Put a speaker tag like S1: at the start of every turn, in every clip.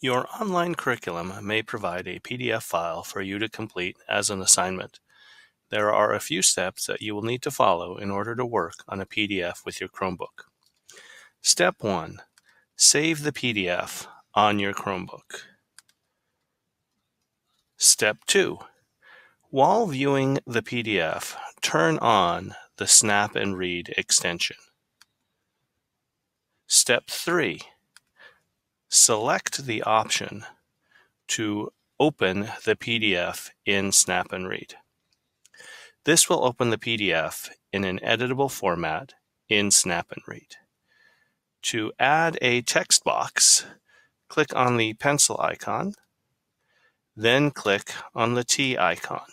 S1: Your online curriculum may provide a PDF file for you to complete as an assignment. There are a few steps that you will need to follow in order to work on a PDF with your Chromebook. Step 1. Save the PDF on your Chromebook. Step 2. While viewing the PDF, turn on the Snap and Read extension. Step 3 select the option to open the PDF in Snap and Read. This will open the PDF in an editable format in Snap and Read. To add a text box, click on the pencil icon, then click on the T icon.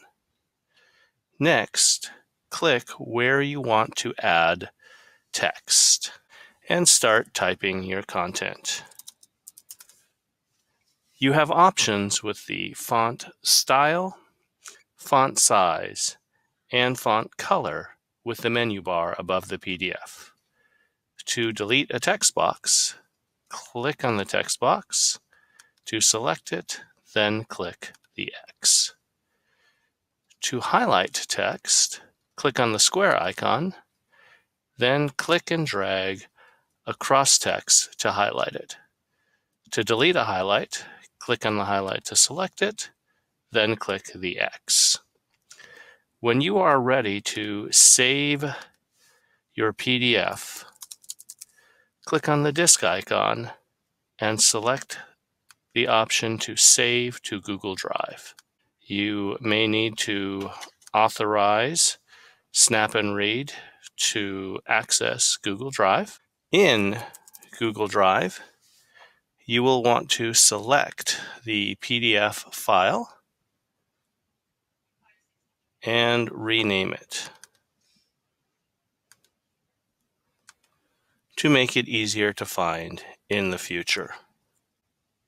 S1: Next, click where you want to add text and start typing your content. You have options with the font style, font size, and font color with the menu bar above the PDF. To delete a text box, click on the text box. To select it, then click the X. To highlight text, click on the square icon, then click and drag across text to highlight it. To delete a highlight, click on the highlight to select it, then click the X. When you are ready to save your PDF, click on the disk icon and select the option to save to Google Drive. You may need to authorize Snap and Read to access Google Drive. In Google Drive, you will want to select the PDF file and rename it to make it easier to find in the future.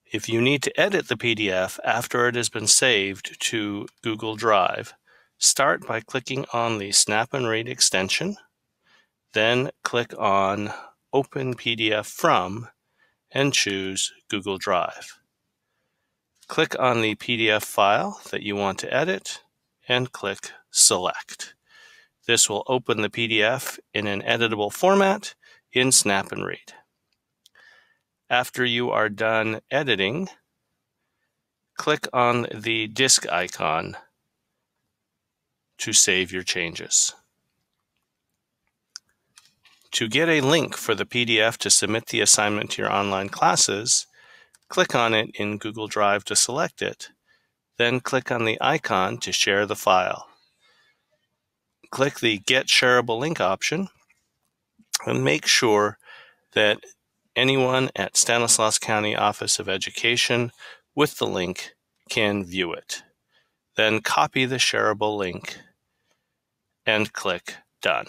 S1: If you need to edit the PDF after it has been saved to Google Drive, start by clicking on the Snap and Read extension, then click on Open PDF From and choose Google Drive. Click on the PDF file that you want to edit and click Select. This will open the PDF in an editable format in Snap and Read. After you are done editing, click on the disk icon to save your changes. To get a link for the PDF to submit the assignment to your online classes, click on it in Google Drive to select it, then click on the icon to share the file. Click the Get Shareable Link option and make sure that anyone at Stanislaus County Office of Education with the link can view it. Then copy the shareable link and click Done.